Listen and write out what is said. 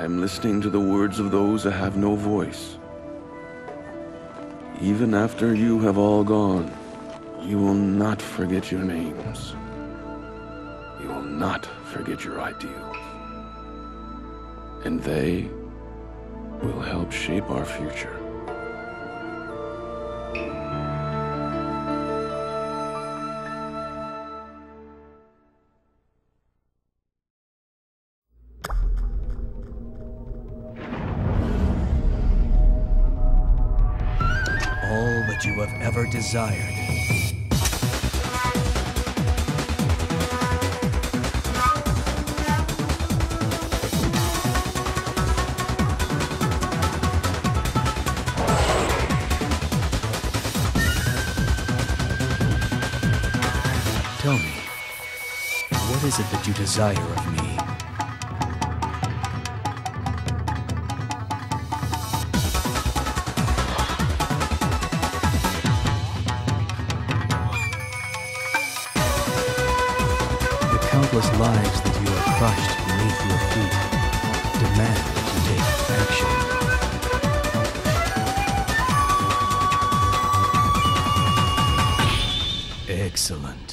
I am listening to the words of those that have no voice. Even after you have all gone, you will not forget your names. You will not forget your ideals. And they will help shape our future. All that you have ever desired. Tell me, what is it that you desire of me? Countless lives that you have crushed beneath your feet demand you take action. Excellent.